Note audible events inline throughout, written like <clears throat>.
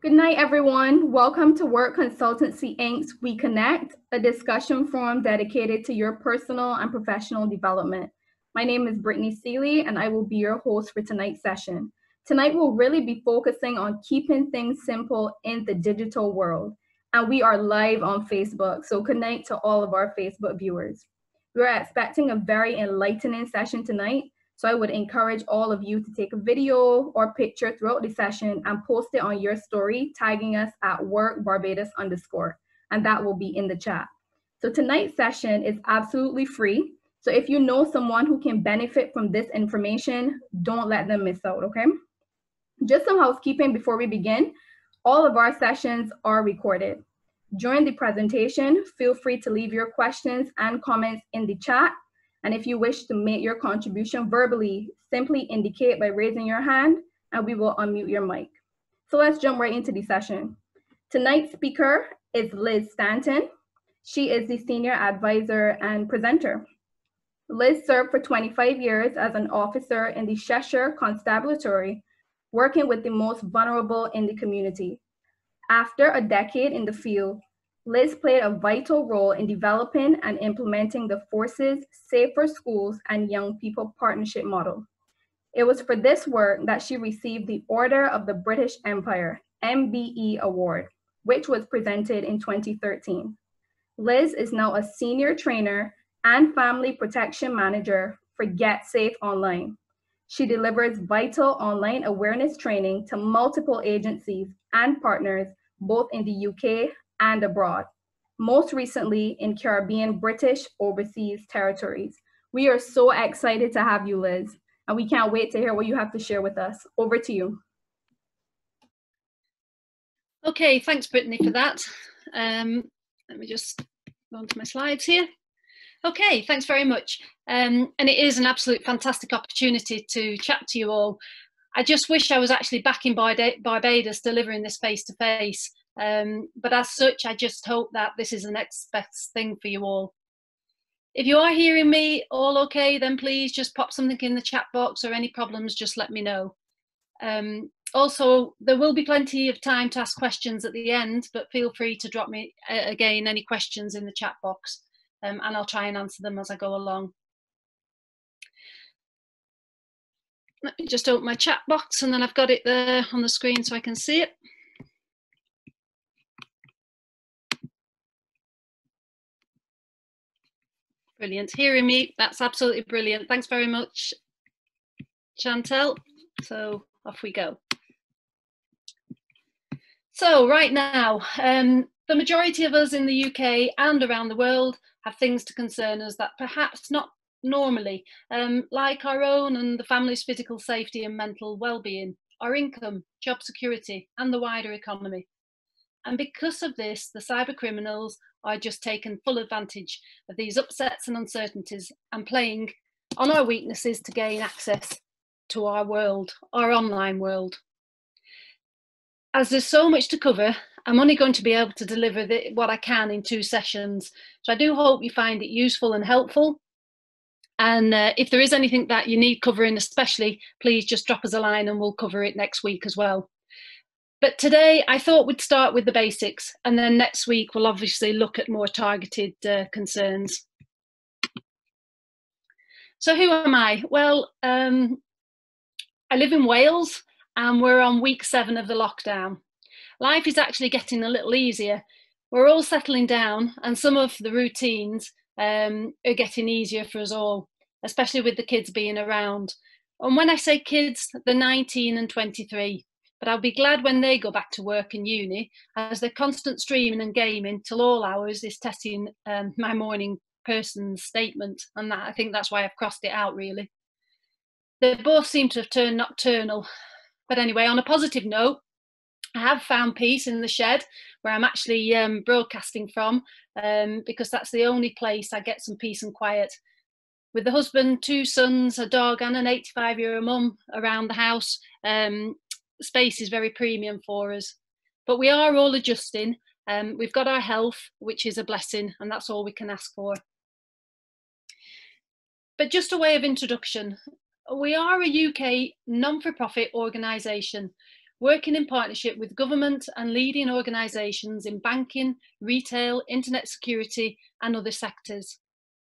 Good night, everyone. Welcome to Work Consultancy Inc.'s We Connect, a discussion forum dedicated to your personal and professional development. My name is Brittany Seeley, and I will be your host for tonight's session. Tonight, we'll really be focusing on keeping things simple in the digital world. And we are live on Facebook, so connect to all of our Facebook viewers. We're expecting a very enlightening session tonight, so I would encourage all of you to take a video or picture throughout the session and post it on your story, tagging us at work Barbados underscore, and that will be in the chat. So tonight's session is absolutely free. So if you know someone who can benefit from this information, don't let them miss out, okay? Just some housekeeping before we begin. All of our sessions are recorded. During the presentation, feel free to leave your questions and comments in the chat. And if you wish to make your contribution verbally, simply indicate by raising your hand and we will unmute your mic. So let's jump right into the session. Tonight's speaker is Liz Stanton. She is the senior advisor and presenter. Liz served for 25 years as an officer in the Cheshire Constabulary working with the most vulnerable in the community. After a decade in the field, Liz played a vital role in developing and implementing the Forces Safer Schools and Young People Partnership Model. It was for this work that she received the Order of the British Empire, MBE Award, which was presented in 2013. Liz is now a senior trainer and family protection manager for Get Safe Online, she delivers vital online awareness training to multiple agencies and partners, both in the UK and abroad, most recently in Caribbean British overseas territories. We are so excited to have you, Liz, and we can't wait to hear what you have to share with us. Over to you. Okay, thanks, Brittany, for that. Um, let me just go on to my slides here. Okay, thanks very much. Um, and it is an absolute fantastic opportunity to chat to you all. I just wish I was actually back in Barbados delivering this face to face. But as such, I just hope that this is the next best thing for you all. If you are hearing me all okay, then please just pop something in the chat box or any problems, just let me know. Um, also, there will be plenty of time to ask questions at the end, but feel free to drop me uh, again any questions in the chat box um, and I'll try and answer them as I go along. Let me just open my chat box and then I've got it there on the screen so I can see it. Brilliant. Hearing me, that's absolutely brilliant. Thanks very much, Chantel. So off we go. So right now, um, the majority of us in the UK and around the world have things to concern us that perhaps not normally, um, like our own and the family's physical safety and mental well-being, our income, job security, and the wider economy. And because of this, the cyber criminals are just taking full advantage of these upsets and uncertainties and playing on our weaknesses to gain access to our world, our online world. As there's so much to cover, I'm only going to be able to deliver the, what I can in two sessions. So I do hope you find it useful and helpful. And uh, if there is anything that you need covering, especially, please just drop us a line and we'll cover it next week as well. But today I thought we'd start with the basics and then next week we'll obviously look at more targeted uh, concerns. So who am I? Well, um, I live in Wales and we're on week seven of the lockdown life is actually getting a little easier. We're all settling down, and some of the routines um, are getting easier for us all, especially with the kids being around. And when I say kids, they're 19 and 23, but I'll be glad when they go back to work and uni, as the constant streaming and gaming till all hours is testing um, my morning person's statement, and that I think that's why I've crossed it out really. They both seem to have turned nocturnal. But anyway, on a positive note, I have found peace in the shed where I'm actually um, broadcasting from um, because that's the only place I get some peace and quiet. With the husband, two sons, a dog, and an 85 year old mum around the house, um, space is very premium for us. But we are all adjusting. Um, we've got our health, which is a blessing, and that's all we can ask for. But just a way of introduction, we are a UK non for profit organisation working in partnership with government and leading organisations in banking, retail, internet security and other sectors.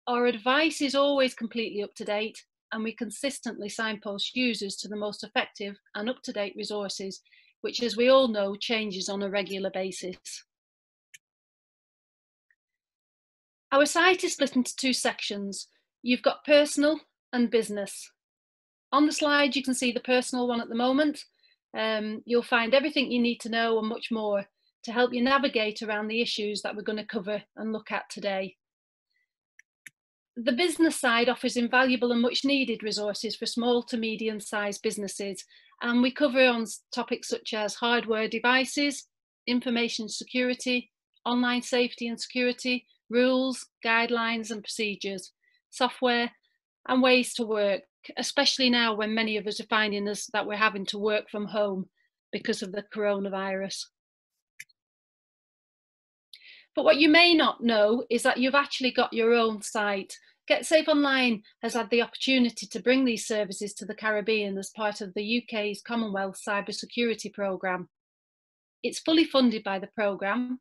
Our advice is always completely up to date and we consistently signpost users to the most effective and up-to-date resources, which as we all know changes on a regular basis. Our site is split into two sections. You've got personal and business. On the slide, you can see the personal one at the moment. Um, you'll find everything you need to know and much more to help you navigate around the issues that we're going to cover and look at today. The business side offers invaluable and much needed resources for small to medium sized businesses and we cover on topics such as hardware devices, information security, online safety and security, rules, guidelines and procedures, software and ways to work, especially now when many of us are finding us that we're having to work from home because of the coronavirus. But what you may not know is that you've actually got your own site. GetSafe Online has had the opportunity to bring these services to the Caribbean as part of the UK's Commonwealth Cybersecurity Programme. It's fully funded by the programme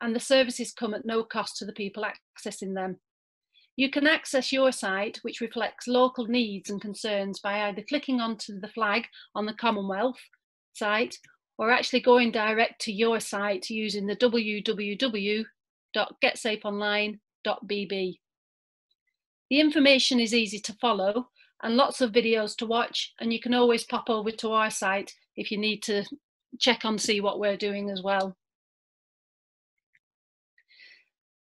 and the services come at no cost to the people accessing them. You can access your site, which reflects local needs and concerns, by either clicking onto the flag on the Commonwealth site or actually going direct to your site using the www.getsafeonline.bb. The information is easy to follow and lots of videos to watch and you can always pop over to our site if you need to check on see what we're doing as well.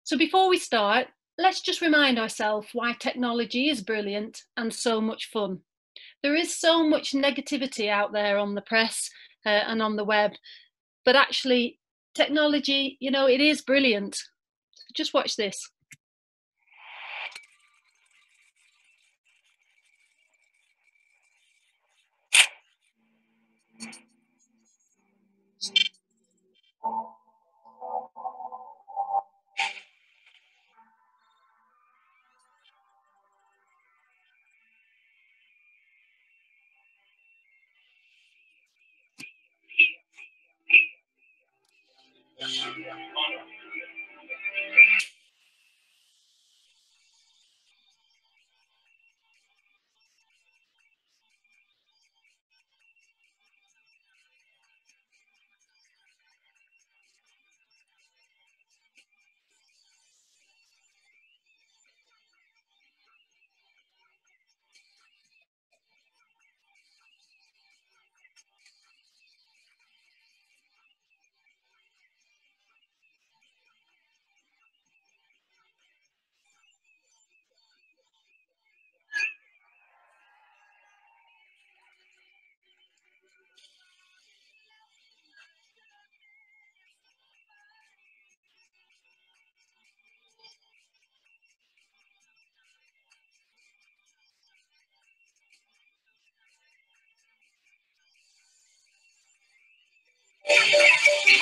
So before we start, let's just remind ourselves why technology is brilliant and so much fun. There is so much negativity out there on the press uh, and on the web, but actually technology, you know, it is brilliant. Just watch this. Yeah.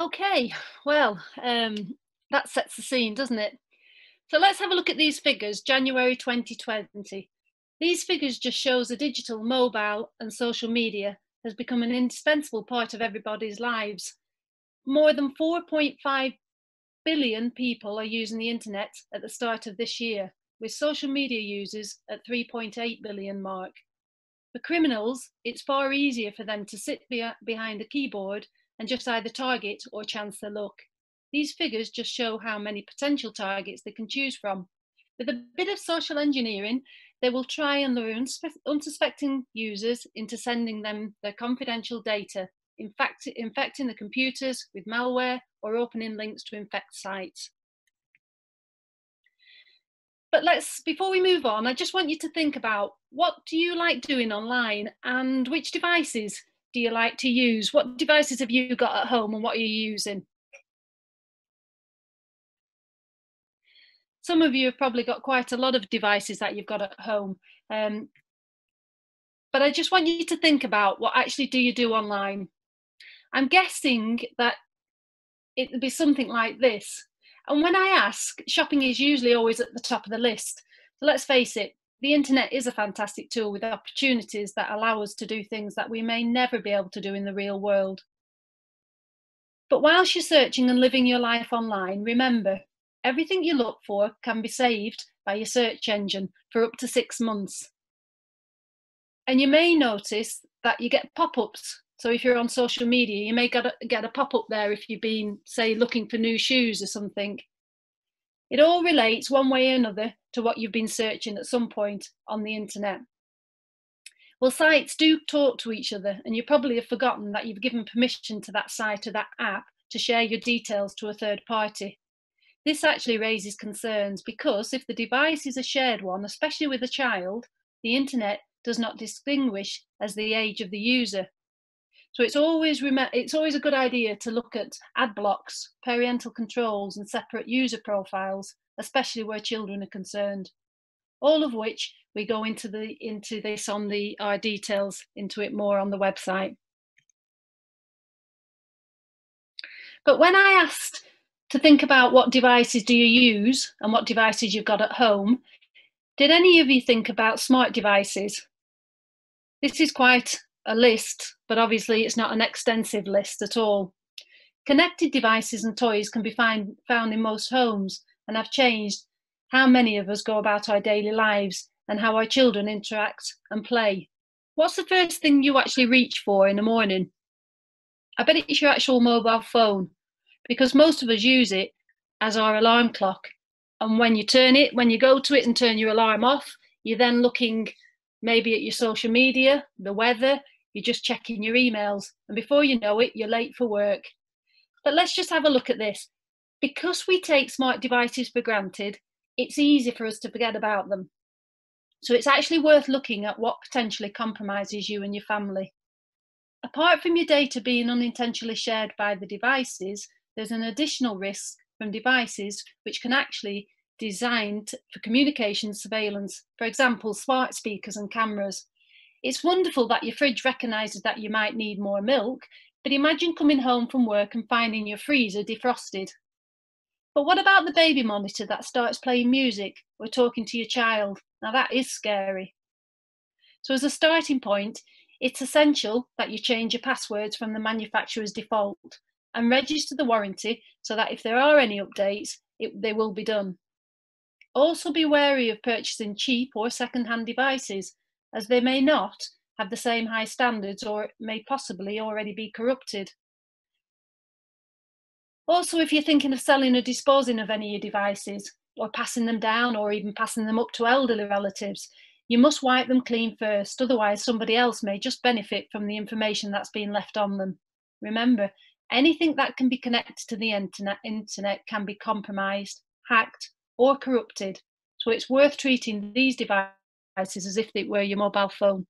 Okay, well, um, that sets the scene, doesn't it? So let's have a look at these figures, January 2020. These figures just shows the digital, mobile and social media has become an indispensable part of everybody's lives. More than 4.5 billion people are using the internet at the start of this year, with social media users at 3.8 billion mark. For criminals, it's far easier for them to sit be behind a keyboard and just either target or chance their luck. These figures just show how many potential targets they can choose from. With a bit of social engineering, they will try and lure unsuspecting users into sending them their confidential data, infect infecting the computers with malware or opening links to infect sites. But let's, before we move on, I just want you to think about what do you like doing online and which devices do you like to use? What devices have you got at home and what are you using? Some of you have probably got quite a lot of devices that you've got at home. Um, but I just want you to think about what actually do you do online. I'm guessing that it would be something like this. And when I ask, shopping is usually always at the top of the list. So let's face it, the internet is a fantastic tool with opportunities that allow us to do things that we may never be able to do in the real world. But whilst you're searching and living your life online, remember, everything you look for can be saved by your search engine for up to six months. And you may notice that you get pop ups. So if you're on social media, you may get a, get a pop up there if you've been, say, looking for new shoes or something. It all relates one way or another to what you've been searching at some point on the internet. Well, sites do talk to each other, and you probably have forgotten that you've given permission to that site or that app to share your details to a third party. This actually raises concerns because if the device is a shared one, especially with a child, the internet does not distinguish as the age of the user. So it's always it's always a good idea to look at ad blocks, parental controls, and separate user profiles, especially where children are concerned. All of which we go into the into this on the our details into it more on the website. But when I asked to think about what devices do you use and what devices you've got at home, did any of you think about smart devices? This is quite a list, but obviously it's not an extensive list at all. Connected devices and toys can be find, found in most homes and have changed how many of us go about our daily lives and how our children interact and play. What's the first thing you actually reach for in the morning? I bet it's your actual mobile phone because most of us use it as our alarm clock. And when you turn it, when you go to it and turn your alarm off, you're then looking maybe at your social media, the weather, you're just checking your emails, and before you know it, you're late for work. But let's just have a look at this. Because we take smart devices for granted, it's easy for us to forget about them. So it's actually worth looking at what potentially compromises you and your family. Apart from your data being unintentionally shared by the devices, there's an additional risk from devices which can actually designed for communication surveillance, for example, smart speakers and cameras. It's wonderful that your fridge recognises that you might need more milk, but imagine coming home from work and finding your freezer defrosted. But what about the baby monitor that starts playing music or talking to your child? Now that is scary. So as a starting point, it's essential that you change your passwords from the manufacturer's default and register the warranty so that if there are any updates, it, they will be done. Also be wary of purchasing cheap or second-hand devices as they may not have the same high standards or may possibly already be corrupted. Also, if you're thinking of selling or disposing of any of your devices, or passing them down, or even passing them up to elderly relatives, you must wipe them clean first, otherwise, somebody else may just benefit from the information that's been left on them. Remember, anything that can be connected to the internet, internet can be compromised, hacked, or corrupted. So it's worth treating these devices as if they were your mobile phone.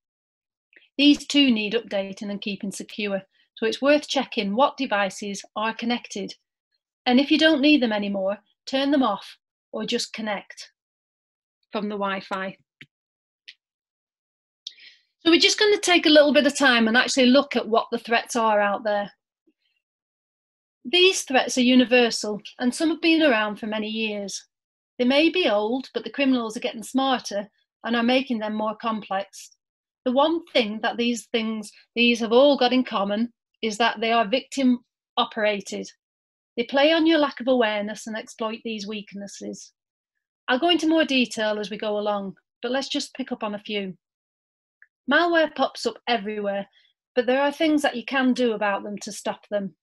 These too need updating and keeping secure, so it's worth checking what devices are connected. And if you don't need them anymore, turn them off or just connect from the Wi-Fi. So we're just going to take a little bit of time and actually look at what the threats are out there. These threats are universal and some have been around for many years. They may be old, but the criminals are getting smarter and are making them more complex. The one thing that these things, these have all got in common is that they are victim operated. They play on your lack of awareness and exploit these weaknesses. I'll go into more detail as we go along, but let's just pick up on a few. Malware pops up everywhere, but there are things that you can do about them to stop them.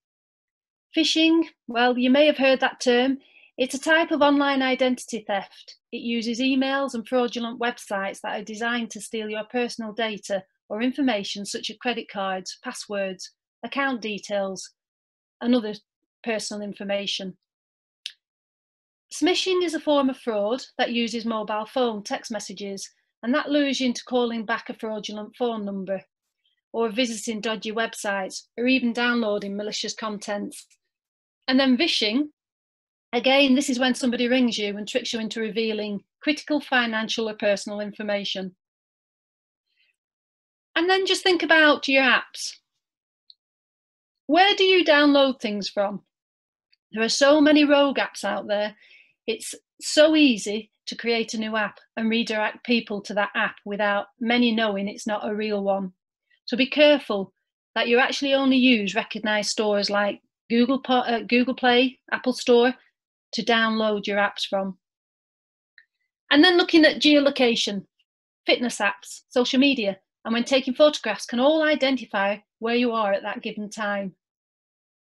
Phishing, well, you may have heard that term. It's a type of online identity theft. It uses emails and fraudulent websites that are designed to steal your personal data or information such as credit cards, passwords, account details, and other personal information. Smishing is a form of fraud that uses mobile phone text messages and that lures you into calling back a fraudulent phone number or visiting dodgy websites or even downloading malicious contents. And then vishing, again, this is when somebody rings you and tricks you into revealing critical financial or personal information. And then just think about your apps. Where do you download things from? There are so many rogue apps out there. It's so easy to create a new app and redirect people to that app without many knowing it's not a real one. So be careful that you actually only use recognized stores like Google, uh, Google Play, Apple Store to download your apps from. And then looking at geolocation, fitness apps, social media, and when taking photographs can all identify where you are at that given time.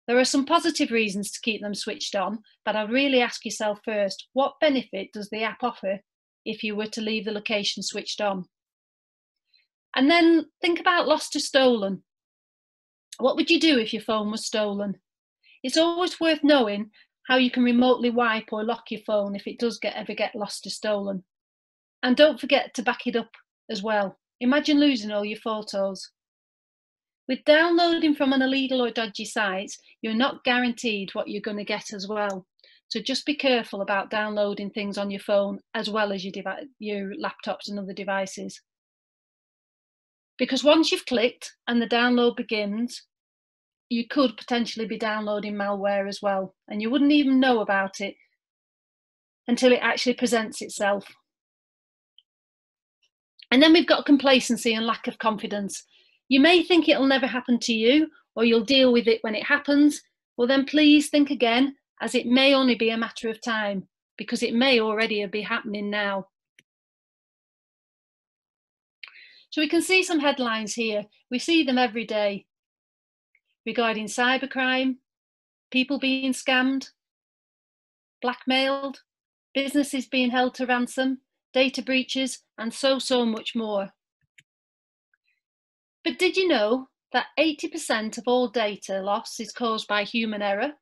There are some positive reasons to keep them switched on, but I'd really ask yourself first, what benefit does the app offer if you were to leave the location switched on? And then think about lost or stolen. What would you do if your phone was stolen? It's always worth knowing how you can remotely wipe or lock your phone if it does get ever get lost or stolen. And don't forget to back it up as well. Imagine losing all your photos. With downloading from an illegal or dodgy site, you're not guaranteed what you're going to get as well. So just be careful about downloading things on your phone as well as your, your laptops and other devices. Because once you've clicked and the download begins, you could potentially be downloading malware as well, and you wouldn't even know about it until it actually presents itself. And then we've got complacency and lack of confidence. You may think it'll never happen to you, or you'll deal with it when it happens. Well, then please think again, as it may only be a matter of time, because it may already be happening now. So we can see some headlines here. We see them every day regarding cybercrime, people being scammed, blackmailed, businesses being held to ransom, data breaches, and so, so much more. But did you know that 80% of all data loss is caused by human error?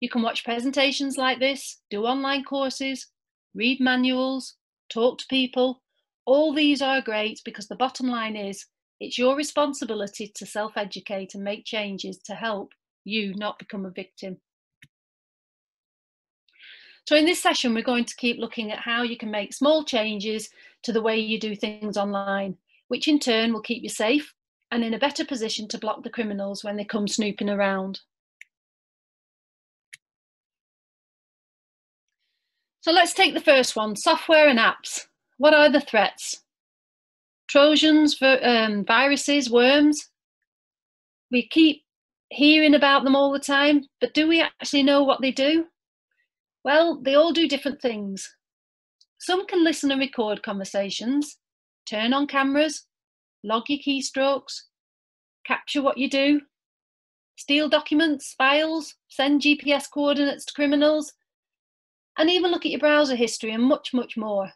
You can watch presentations like this, do online courses, read manuals, talk to people, all these are great because the bottom line is it's your responsibility to self educate and make changes to help you not become a victim. So, in this session, we're going to keep looking at how you can make small changes to the way you do things online, which in turn will keep you safe and in a better position to block the criminals when they come snooping around. So, let's take the first one software and apps. What are the threats? Trojans, um, viruses, worms. We keep hearing about them all the time, but do we actually know what they do? Well, they all do different things. Some can listen and record conversations, turn on cameras, log your keystrokes, capture what you do, steal documents, files, send GPS coordinates to criminals, and even look at your browser history and much, much more.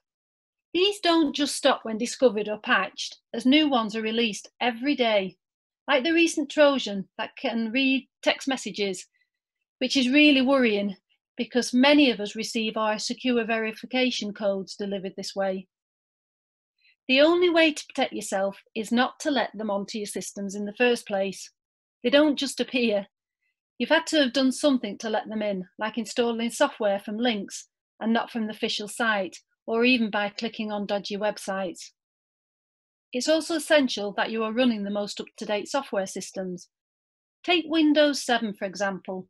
These don't just stop when discovered or patched, as new ones are released every day, like the recent Trojan that can read text messages, which is really worrying because many of us receive our secure verification codes delivered this way. The only way to protect yourself is not to let them onto your systems in the first place. They don't just appear. You've had to have done something to let them in, like installing software from links and not from the official site, or even by clicking on dodgy websites. It's also essential that you are running the most up-to-date software systems. Take Windows 7 for example.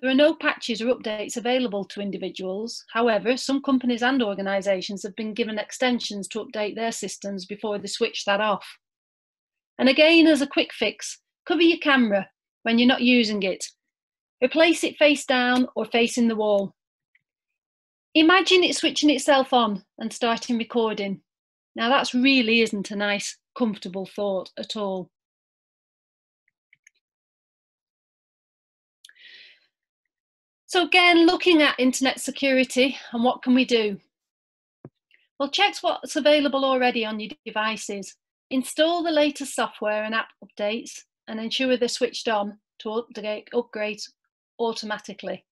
There are no patches or updates available to individuals. However, some companies and organisations have been given extensions to update their systems before they switch that off. And again, as a quick fix, cover your camera when you're not using it. Replace it face down or facing the wall. Imagine it switching itself on and starting recording. Now that's really isn't a nice, comfortable thought at all. So again, looking at internet security and what can we do? Well, check what's available already on your devices. Install the latest software and app updates and ensure they're switched on to update, upgrade automatically.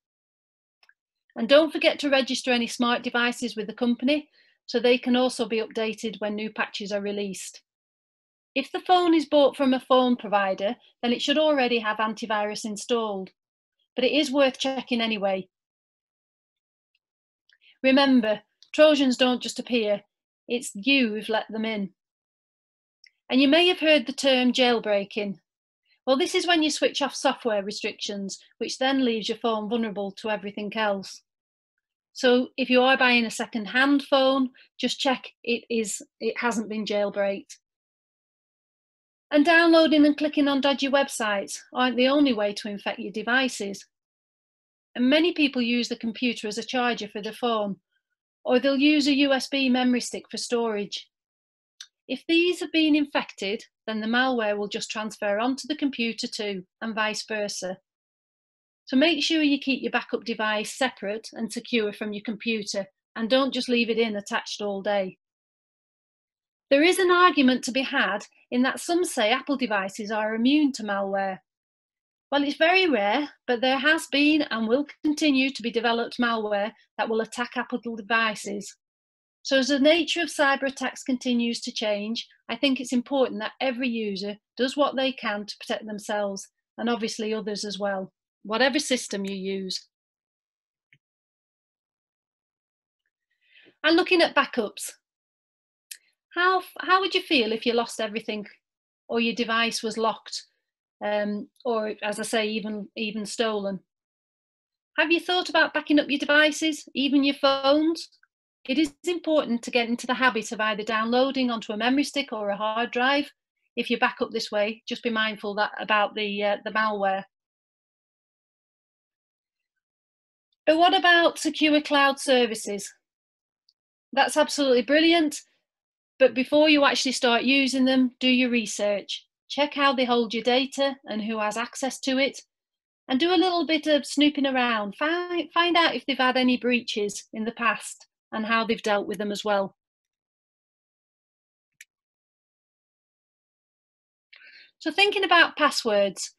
And don't forget to register any smart devices with the company so they can also be updated when new patches are released. If the phone is bought from a phone provider, then it should already have antivirus installed, but it is worth checking anyway. Remember, Trojans don't just appear, it's you who've let them in. And you may have heard the term jailbreaking. Well, this is when you switch off software restrictions, which then leaves your phone vulnerable to everything else. So if you are buying a second-hand phone, just check it is it hasn't been jailbreaked. And downloading and clicking on dodgy websites aren't the only way to infect your devices. And many people use the computer as a charger for the phone, or they'll use a USB memory stick for storage. If these have been infected, then the malware will just transfer onto the computer too, and vice versa. So make sure you keep your backup device separate and secure from your computer, and don't just leave it in attached all day. There is an argument to be had in that some say Apple devices are immune to malware. Well, it's very rare, but there has been and will continue to be developed malware that will attack Apple devices. So as the nature of cyber attacks continues to change, I think it's important that every user does what they can to protect themselves and obviously others as well, whatever system you use. And looking at backups, how, how would you feel if you lost everything or your device was locked um, or as I say, even, even stolen? Have you thought about backing up your devices, even your phones? It is important to get into the habit of either downloading onto a memory stick or a hard drive. If you back up this way, just be mindful that about the uh, the malware. But what about secure cloud services? That's absolutely brilliant. But before you actually start using them, do your research. Check how they hold your data and who has access to it. And do a little bit of snooping around. Find, find out if they've had any breaches in the past and how they've dealt with them as well. So thinking about passwords,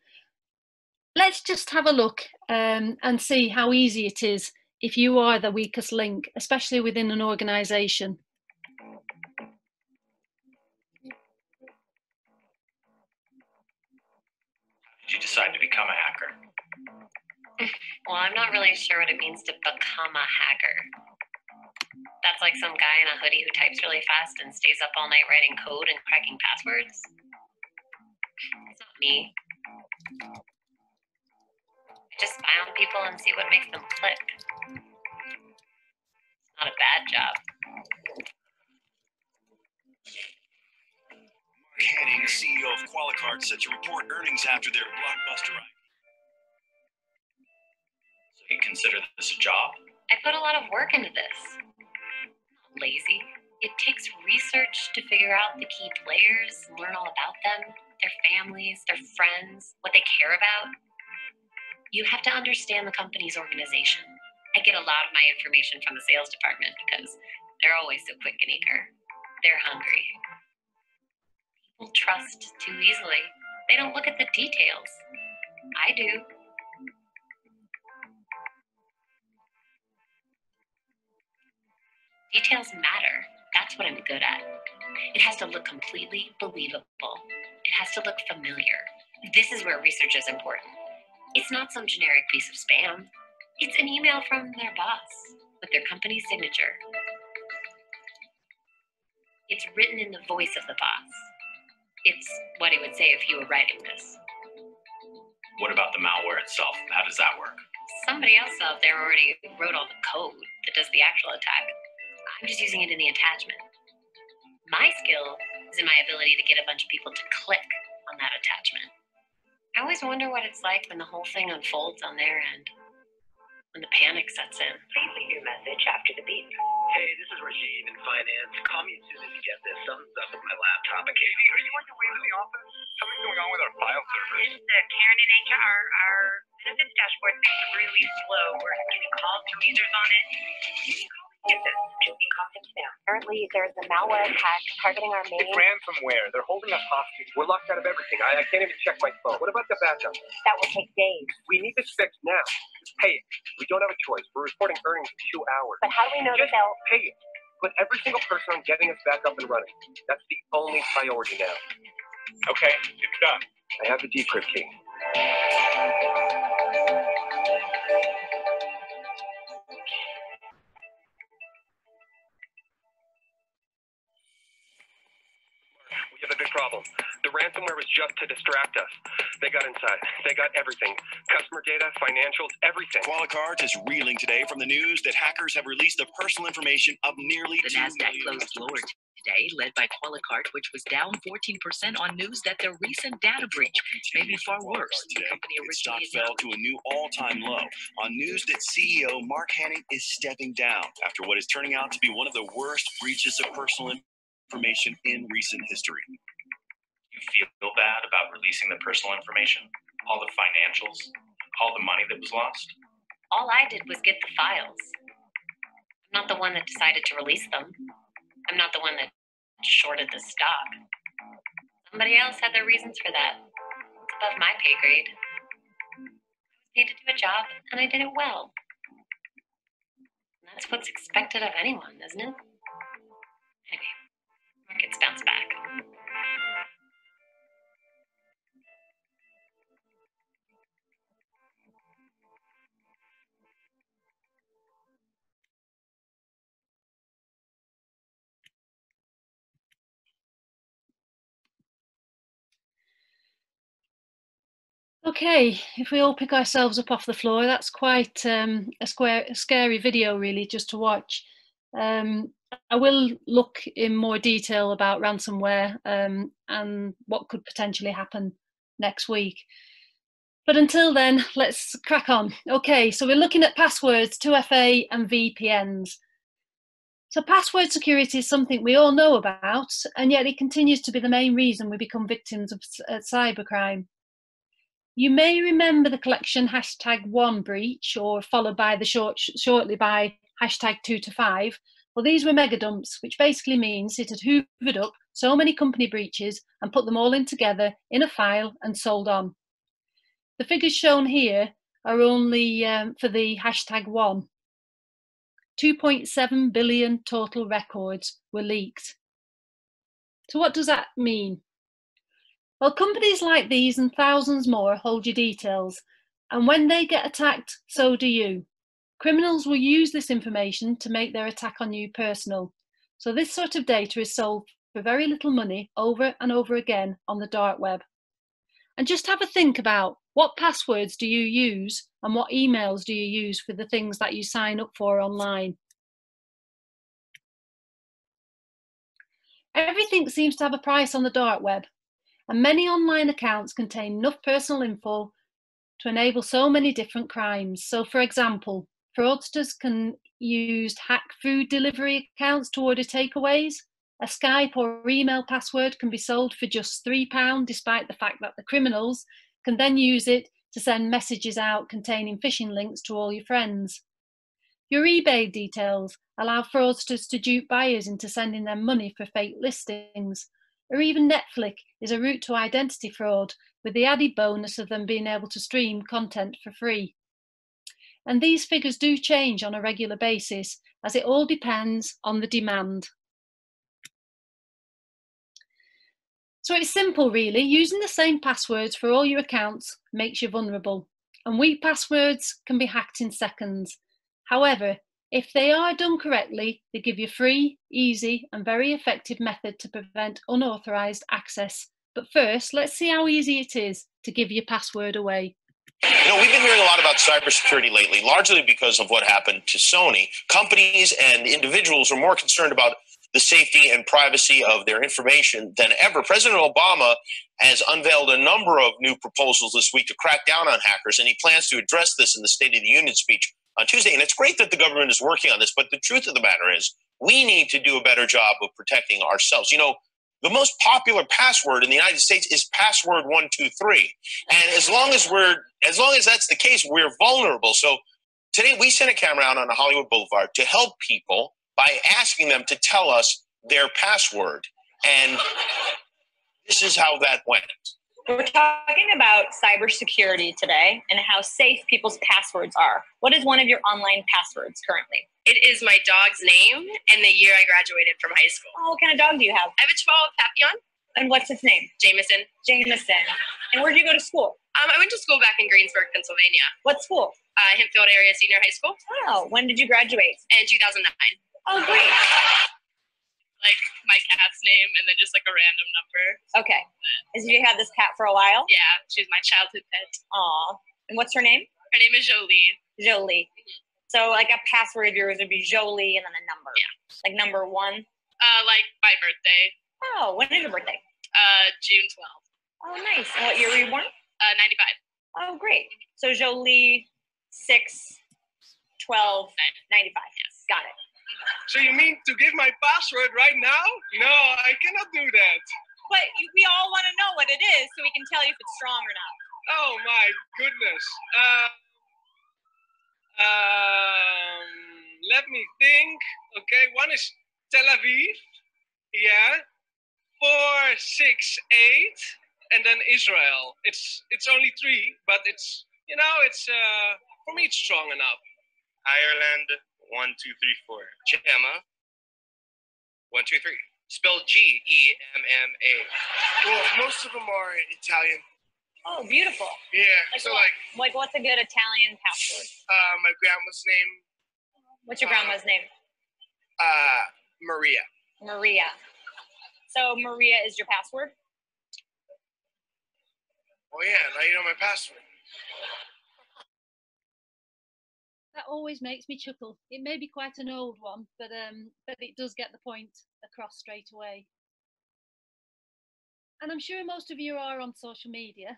let's just have a look um, and see how easy it is if you are the weakest link, especially within an organisation. Did you decide to become a hacker? <laughs> Well, I'm not really sure what it means to become a hacker. That's like some guy in a hoodie who types really fast and stays up all night writing code and cracking passwords. It's not me. I just spy on people and see what makes them click. It's not a bad job. Mark Henning, CEO of Qualicard, set to report earnings after their blockbuster. So you consider this a job? I put a lot of work into this lazy. It takes research to figure out the key players, learn all about them, their families, their friends, what they care about. You have to understand the company's organization. I get a lot of my information from the sales department because they're always so quick and eager. They're hungry. People trust too easily. They don't look at the details. I do. Details matter. That's what I'm good at. It has to look completely believable. It has to look familiar. This is where research is important. It's not some generic piece of spam. It's an email from their boss with their company signature. It's written in the voice of the boss. It's what he would say if he were writing this. What about the malware itself? How does that work? Somebody else out there already wrote all the code that does the actual attack. I'm just using it in the attachment. My skill is in my ability to get a bunch of people to click on that attachment. I always wonder what it's like when the whole thing unfolds on their end, when the panic sets in. Please leave your message after the beep. Hey, this is Rajiv in finance. Call me as soon as you get this. Something's up with my laptop. Okay, are you on your way to the office? Something's going on with our file servers. It's uh, Karen in HR. Our Benefits dashboard seems really slow. We're getting calls from users on it. Get this. Incompetent spam. Apparently, there's a malware attack targeting our main. It's ransomware. They're holding us hostage. We're locked out of everything. I, I can't even check my phone. What about the backup? That will take days. We need this fixed now. Pay it. We don't have a choice. We're reporting earnings in two hours. But how do we know that Just they'll? pay it. Put every single person on getting us back up and running. That's the only priority now. Okay, it's done. I have the decrypt key. Was just to distract us. They got inside. They got everything. Customer data, financials, everything. Qualicart is reeling today from the news that hackers have released the personal information of nearly The 2 Nasdaq million closed customers. lower today, led by Qualicart, which was down 14% on news that their recent data breach may be far worse. The company Its stock fell to a new all-time low on news that CEO Mark Hanning is stepping down after what is turning out to be one of the worst breaches of personal information in recent history. Feel bad about releasing the personal information, all the financials, all the money that was lost? All I did was get the files. I'm not the one that decided to release them. I'm not the one that shorted the stock. Somebody else had their reasons for that. It's above my pay grade. I paid to do a job, and I did it well. And that's what's expected of anyone, isn't it? Anyway, markets bounce back. Okay, if we all pick ourselves up off the floor, that's quite um, a, square, a scary video, really, just to watch. Um, I will look in more detail about ransomware um, and what could potentially happen next week. But until then, let's crack on. Okay, so we're looking at passwords, 2FA, and VPNs. So, password security is something we all know about, and yet it continues to be the main reason we become victims of uh, cybercrime. You may remember the collection hashtag one breach, or followed by the short, shortly by hashtag two to five. Well, these were mega dumps, which basically means it had hoovered up so many company breaches and put them all in together in a file and sold on. The figures shown here are only um, for the hashtag one. 2.7 billion total records were leaked. So, what does that mean? Well, companies like these and thousands more hold your details, and when they get attacked, so do you. Criminals will use this information to make their attack on you personal. So, this sort of data is sold for very little money over and over again on the dark web. And just have a think about what passwords do you use and what emails do you use for the things that you sign up for online. Everything seems to have a price on the dark web, and many online accounts contain enough personal info to enable so many different crimes. So, for example, fraudsters can use hack food delivery accounts to order takeaways. A Skype or email password can be sold for just £3, despite the fact that the criminals can then use it to send messages out containing phishing links to all your friends. Your eBay details allow fraudsters to dupe buyers into sending them money for fake listings. Or even Netflix is a route to identity fraud, with the added bonus of them being able to stream content for free. And these figures do change on a regular basis, as it all depends on the demand. So it's simple, really. Using the same passwords for all your accounts makes you vulnerable, and weak passwords can be hacked in seconds. However, if they are done correctly, they give you a free, easy, and very effective method to prevent unauthorized access. But first, let's see how easy it is to give your password away. You know, we've been hearing a lot about cybersecurity lately, largely because of what happened to Sony. Companies and individuals are more concerned about the safety and privacy of their information than ever. President Obama has unveiled a number of new proposals this week to crack down on hackers, and he plans to address this in the State of the Union speech on Tuesday. And it's great that the government is working on this, but the truth of the matter is, we need to do a better job of protecting ourselves. You know, the most popular password in the United States is password one two three, and as long as we're as long as that's the case, we're vulnerable. So today we sent a camera out on a Hollywood Boulevard to help people by asking them to tell us their password, and this is how that went. We're talking about cybersecurity today and how safe people's passwords are. What is one of your online passwords currently? It is my dog's name and the year I graduated from high school. Oh, what kind of dog do you have? I have a Chihuahua Papillon. And what's its name? Jameson. Jameson. And where did you go to school? Um, I went to school back in Greensburg, Pennsylvania. What school? Uh, Hempfield Area Senior High School. Oh, when did you graduate? In 2009. Oh, great. Like my cat's name and then just like a random number. Okay. Did you had this cat for a while? Yeah, she's my childhood pet. Aw. And what's her name? Her name is Jolie. Jolie. So like a password of yours would be Jolie and then a number. Yeah. Like number one. Uh, like my birthday. Oh, when is your birthday? Uh, June 12th. Oh, nice. And what year were you born? Uh, 95. Oh, great. So Jolie, 6, 12, 95. Yes. Got it. So you mean to give my password right now? No, I cannot do that. But we all want to know what it is so we can tell you if it's strong or not. Oh my goodness. Uh, um, let me think. Okay, one is Tel Aviv. Yeah. Four, six, eight, and then Israel. It's it's only three, but it's you know it's uh for me it's strong enough. Ireland, one, two, three, four. Gemma, one, two, three. Spelled G E M M A. Well, most of them are Italian. Oh, beautiful. Yeah. Like, so what- like like what's a good Italian password? uh, my grandma's name, What's your Uh, grandma's name? uh, Maria. Maria. So Maria is your password? Oh yeah, now you know my password. That always makes me chuckle. It may be quite an old one, but um, but it does get the point across straight away. And I'm sure most of you are on social media,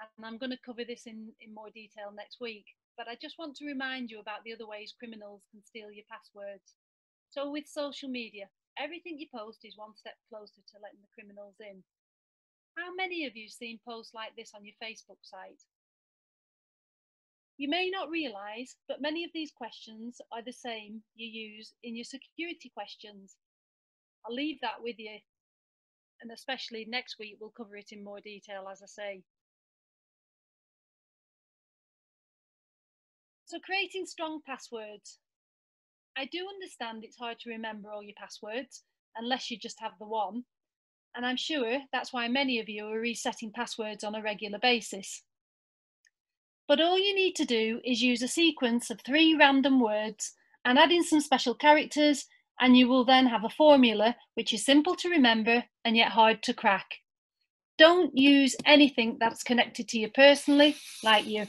and I'm going to cover this in, in more detail next week. But I just want to remind you about the other ways criminals can steal your passwords. So with social media, everything you post is one step closer to letting the criminals in. How many of you seen posts like this on your Facebook site? You may not realise, but many of these questions are the same you use in your security questions. I'll leave that with you, and especially next week we'll cover it in more detail, as I say. So, creating strong passwords. I do understand it's hard to remember all your passwords unless you just have the one, and I'm sure that's why many of you are resetting passwords on a regular basis. But all you need to do is use a sequence of three random words and add in some special characters, and you will then have a formula which is simple to remember and yet hard to crack. Don't use anything that's connected to you personally, like your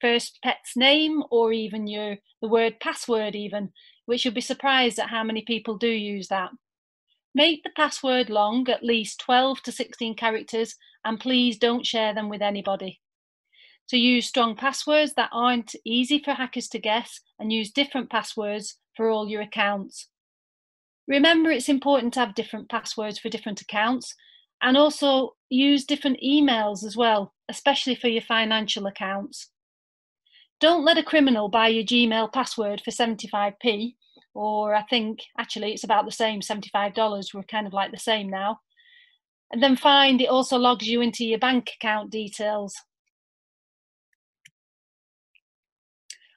first pet's name or even your the word password even, which you'll be surprised at how many people do use that. Make the password long, at least 12 to 16 characters, and please don't share them with anybody. So use strong passwords that aren't easy for hackers to guess and use different passwords for all your accounts. Remember, it's important to have different passwords for different accounts and also use different emails as well, especially for your financial accounts. Don't let a criminal buy your Gmail password for 75p, or I think actually it's about the same $75. We're kind of like the same now. And then find it also logs you into your bank account details.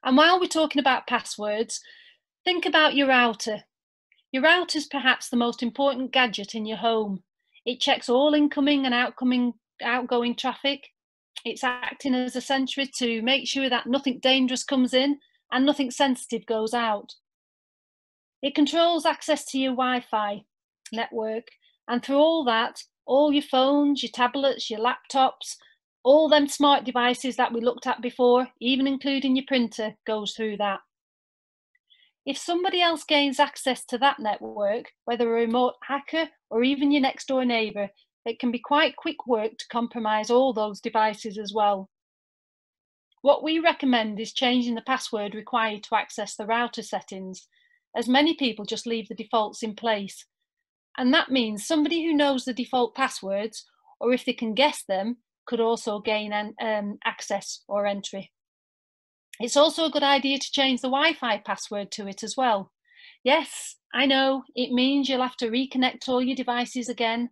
And while we're talking about passwords, think about your router. Your router is perhaps the most important gadget in your home. It checks all incoming and outgoing, outgoing traffic. It's acting as a sentry to make sure that nothing dangerous comes in and nothing sensitive goes out. It controls access to your Wi Fi network, and through all that, all your phones, your tablets, your laptops, all them smart devices that we looked at before, even including your printer, goes through that. If somebody else gains access to that network, whether a remote hacker or even your next door neighbour, it can be quite quick work to compromise all those devices as well. What we recommend is changing the password required to access the router settings, as many people just leave the defaults in place. And that means somebody who knows the default passwords, or if they can guess them, could also gain an, um, access or entry. It's also a good idea to change the Wi-Fi password to it as well. Yes, I know, it means you'll have to reconnect all your devices again,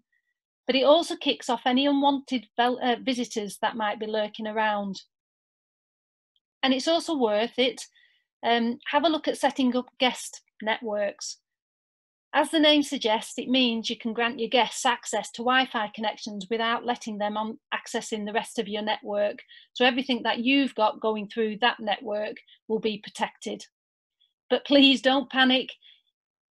but it also kicks off any unwanted uh, visitors that might be lurking around. And it's also worth it. Um, have a look at setting up guest networks. As the name suggests, it means you can grant your guests access to Wi-Fi connections without letting them on accessing the rest of your network. So everything that you've got going through that network will be protected. But please don't panic.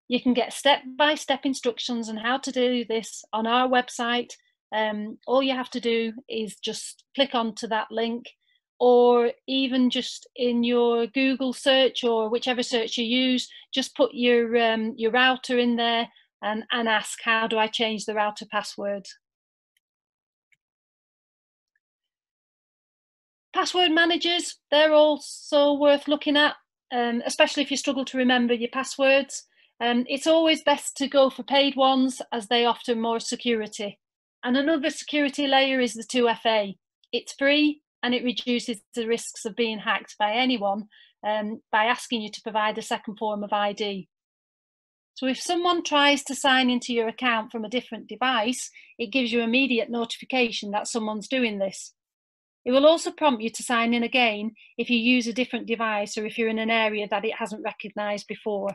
You can get step-by-step -step instructions on how to do this on our website. Um, all you have to do is just click onto that link or even just in your Google search or whichever search you use, just put your um, your router in there and, and ask how do I change the router password. Password managers, they're also worth looking at, um, especially if you struggle to remember your passwords. Um, it's always best to go for paid ones as they offer more security. And another security layer is the 2FA. It's free and it reduces the risks of being hacked by anyone um, by asking you to provide a second form of ID. So if someone tries to sign into your account from a different device, it gives you immediate notification that someone's doing this. It will also prompt you to sign in again if you use a different device or if you're in an area that it hasn't recognised before.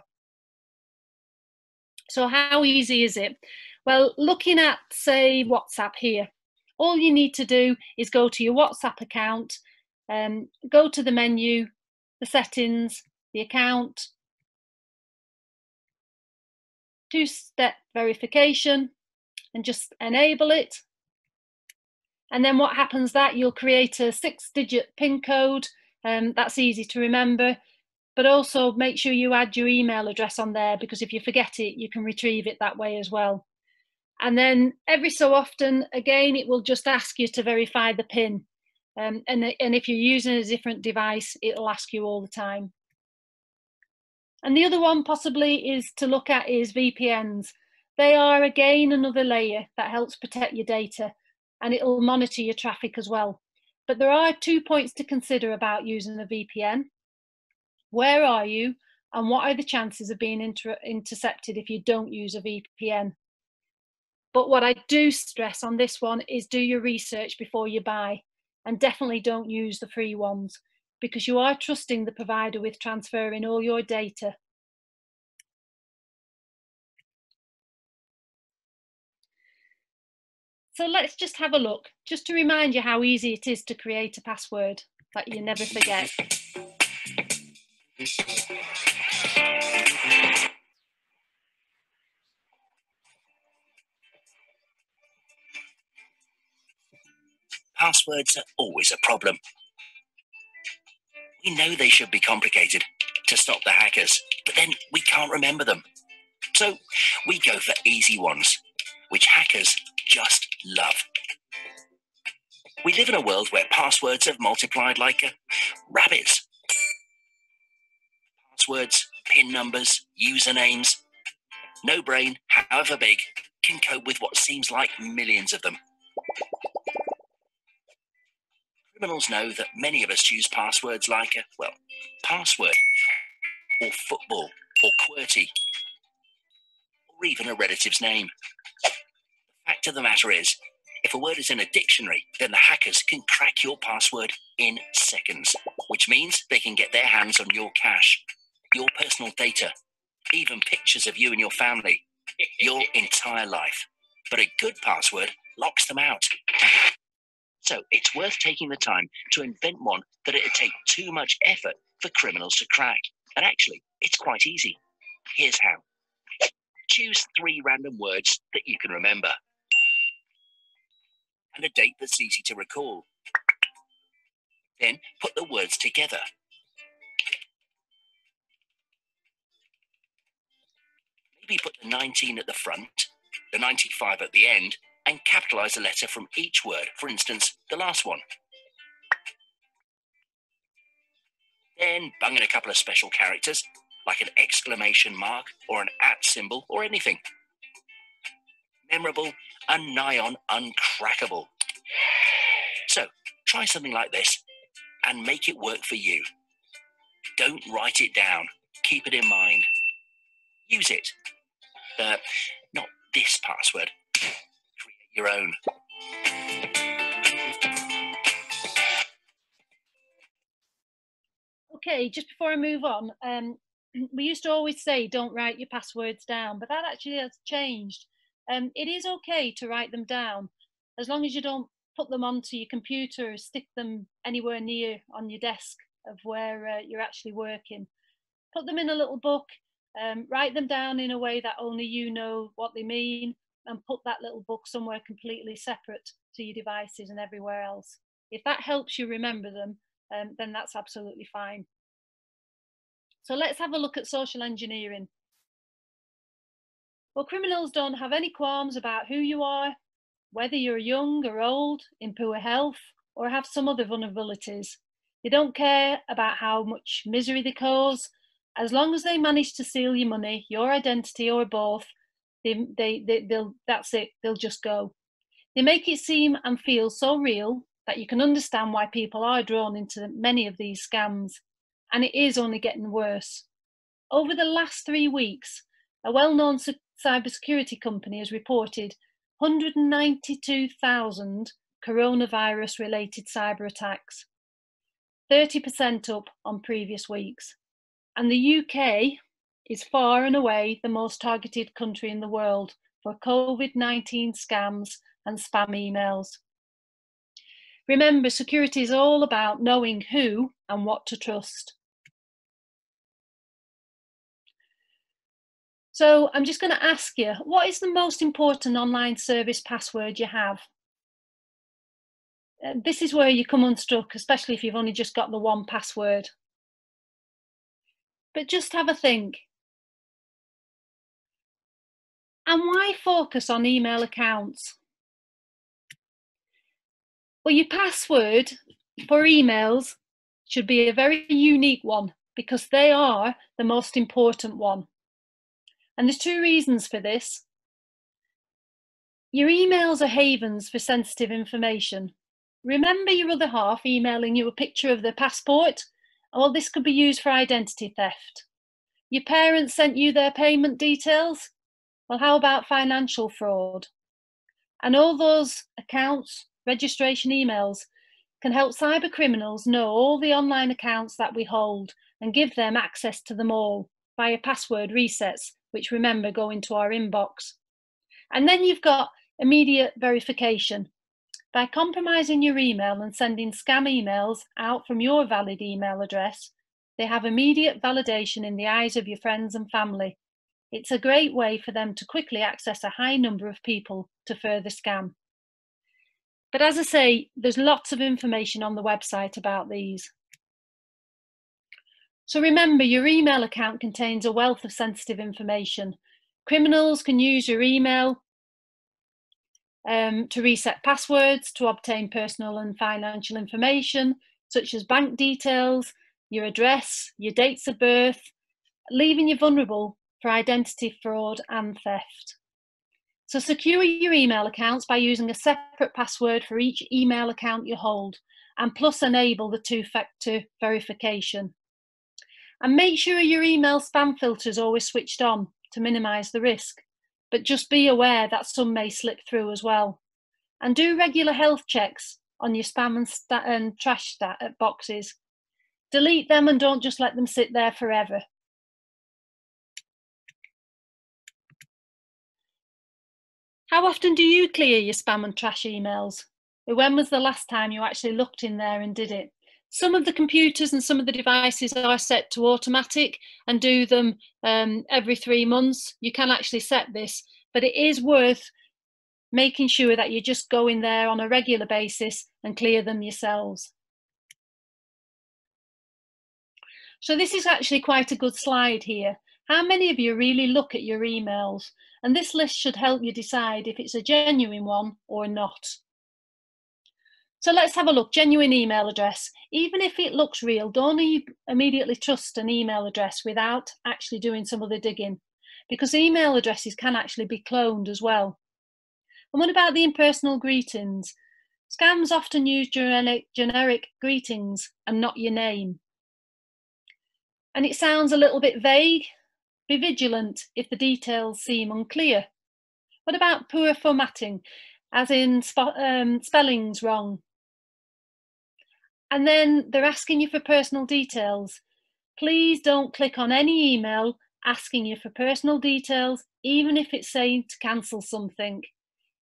So how easy is it? Well, looking at, say, WhatsApp here, all you need to do is go to your WhatsApp account, um, go to the menu, the settings, the account, two-step verification and just enable it. And then what happens that you'll create a six digit PIN code. Um, that's easy to remember, but also make sure you add your email address on there because if you forget it, you can retrieve it that way as well. And then every so often, again, it will just ask you to verify the PIN. Um, and, and if you're using a different device, it'll ask you all the time. And the other one possibly is to look at is VPNs. They are again another layer that helps protect your data and it'll monitor your traffic as well. But there are two points to consider about using a VPN. Where are you and what are the chances of being inter intercepted if you don't use a VPN? But what I do stress on this one is do your research before you buy and definitely don't use the free ones because you are trusting the provider with transferring all your data. So let's just have a look, just to remind you how easy it is to create a password that you never forget. Passwords are always a problem. We know they should be complicated to stop the hackers, but then we can't remember them. So we go for easy ones, which hackers just love. We live in a world where passwords have multiplied like uh, rabbits. Passwords, PIN numbers, usernames. No brain, however big, can cope with what seems like millions of them. Criminals know that many of us use passwords like a, well, password, or football, or QWERTY, or even a relative's name. The fact of the matter is, if a word is in a dictionary, then the hackers can crack your password in seconds, which means they can get their hands on your cash, your personal data, even pictures of you and your family, your <laughs> entire life. But a good password locks them out. So it's worth taking the time to invent one that it'd take too much effort for criminals to crack. And actually, it's quite easy. Here's how. Choose three random words that you can remember and a date that's easy to recall. Then put the words together. Maybe put the 19 at the front, the 95 at the end, and capitalize a letter from each word, for instance, the last one. Then bung in a couple of special characters, like an exclamation mark or an at symbol or anything. memorable, and nigh on uncrackable. So try something like this and make it work for you. Don't write it down, keep it in mind. Use it. Uh, not this password, your own. Okay, just before I move on, um, <clears throat> we used to always say don't write your passwords down, but that actually has changed. Um, it is okay to write them down as long as you don't put them onto your computer or stick them anywhere near on your desk of where uh, you're actually working. Put them in a little book, um, write them down in a way that only you know what they mean, and put that little book somewhere completely separate to your devices and everywhere else. If that helps you remember them, um, then that's absolutely fine. So let's have a look at social engineering. Well, criminals don't have any qualms about who you are, whether you're young or old, in poor health, or have some other vulnerabilities. They don't care about how much misery they cause. As long as they manage to steal your money, your identity, or both, they, they, they, they'll, that's it, they'll just go. They make it seem and feel so real that you can understand why people are drawn into many of these scams and it is only getting worse. Over the last three weeks, a well known cybersecurity company has reported 192,000 coronavirus related cyber attacks, 30% up on previous weeks. And the UK is far and away the most targeted country in the world for COVID 19 scams and spam emails. Remember, security is all about knowing who and what to trust. So I'm just going to ask you, what is the most important online service password you have? Uh, this is where you come unstuck, especially if you've only just got the one password. But just have a think. And why focus on email accounts? Well, your password for emails should be a very unique one because they are the most important one. And there's two reasons for this. Your emails are havens for sensitive information. Remember your other half emailing you a picture of their passport? Well, this could be used for identity theft. Your parents sent you their payment details? Well, how about financial fraud? And all those accounts, registration emails can help cyber criminals know all the online accounts that we hold and give them access to them all via password resets which remember go into our inbox. And then you've got immediate verification. By compromising your email and sending scam emails out from your valid email address, they have immediate validation in the eyes of your friends and family. It's a great way for them to quickly access a high number of people to further scam. But as I say, there's lots of information on the website about these. So remember, your email account contains a wealth of sensitive information. Criminals can use your email um, to reset passwords, to obtain personal and financial information, such as bank details, your address, your dates of birth, leaving you vulnerable for identity fraud and theft. So secure your email accounts by using a separate password for each email account you hold, and plus enable the two-factor verification. And make sure your email spam filter is always switched on to minimize the risk. But just be aware that some may slip through as well. And do regular health checks on your spam and, and trash boxes. Delete them and don't just let them sit there forever. How often do you clear your spam and trash emails? When was the last time you actually looked in there and did it? Some of the computers and some of the devices are set to automatic and do them um, every three months. You can actually set this, but it is worth making sure that you just go in there on a regular basis and clear them yourselves. So this is actually quite a good slide here. How many of you really look at your emails? And this list should help you decide if it's a genuine one or not. So let's have a look. Genuine email address. Even if it looks real, don't immediately trust an email address without actually doing some of the digging because email addresses can actually be cloned as well. And what about the impersonal greetings? Scams often use generic, generic greetings and not your name. And it sounds a little bit vague. Be vigilant if the details seem unclear. What about poor formatting, as in um, spellings wrong? And then they're asking you for personal details. Please don't click on any email asking you for personal details, even if it's saying to cancel something.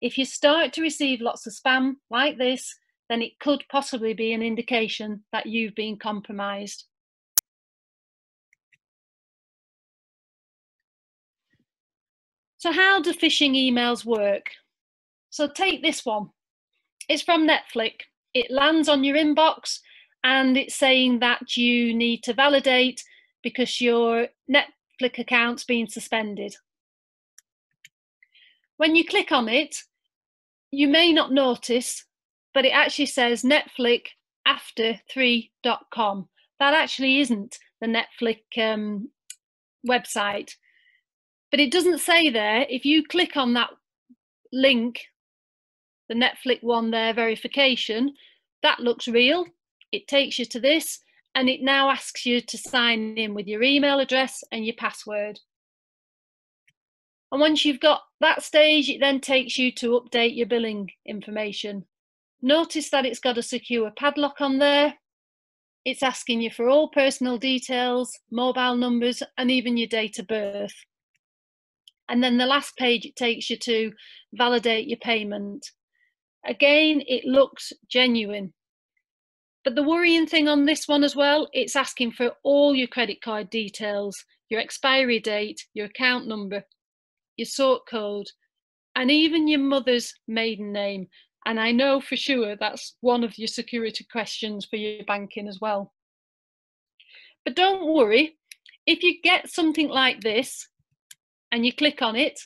If you start to receive lots of spam like this, then it could possibly be an indication that you've been compromised. So how do phishing emails work? So take this one. It's from Netflix. It lands on your inbox and it's saying that you need to validate because your Netflix account's been suspended. When you click on it, you may not notice, but it actually says Netflix after 3.com. That actually isn't the Netflix um, website. But it doesn't say there, if you click on that link, the Netflix one there, verification, that looks real. It takes you to this and it now asks you to sign in with your email address and your password. And once you've got that stage, it then takes you to update your billing information. Notice that it's got a secure padlock on there. It's asking you for all personal details, mobile numbers, and even your date of birth. And then the last page it takes you to validate your payment. Again, it looks genuine. But the worrying thing on this one as well, it's asking for all your credit card details, your expiry date, your account number, your sort code, and even your mother's maiden name. And I know for sure that's one of your security questions for your banking as well. But don't worry, if you get something like this and you click on it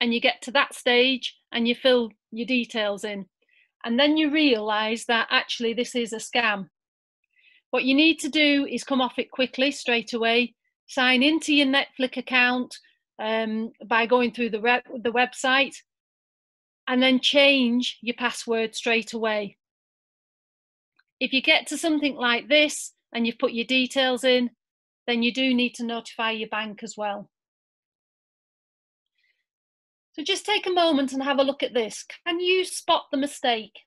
and you get to that stage and you fill your details in, and then you realize that actually this is a scam, what you need to do is come off it quickly straight away, sign into your Netflix account, um, by going through the, the website and then change your password straight away. If you get to something like this and you've put your details in, then you do need to notify your bank as well. So just take a moment and have a look at this. Can you spot the mistake?